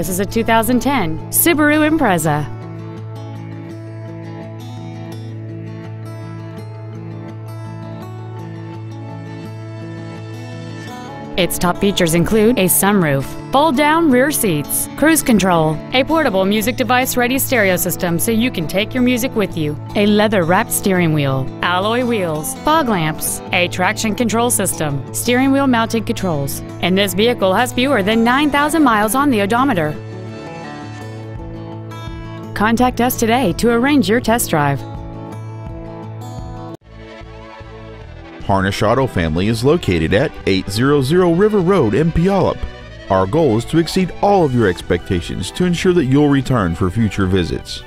This is a 2010 Subaru Impreza. Its top features include a sunroof, fold-down rear seats, cruise control, a portable music device-ready stereo system so you can take your music with you, a leather-wrapped steering wheel, alloy wheels, fog lamps, a traction control system, steering wheel mounted controls, and this vehicle has fewer than 9,000 miles on the odometer. Contact us today to arrange your test drive. Harnish Auto Family is located at 800 River Road in Puyallup. Our goal is to exceed all of your expectations to ensure that you'll return for future visits.